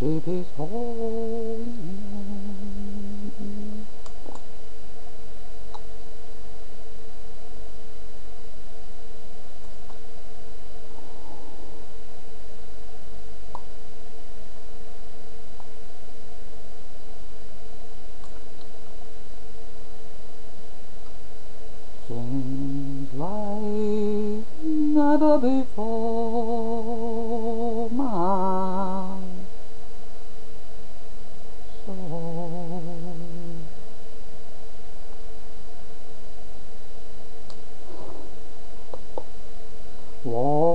worship is holy name. Seems like never before Whoa.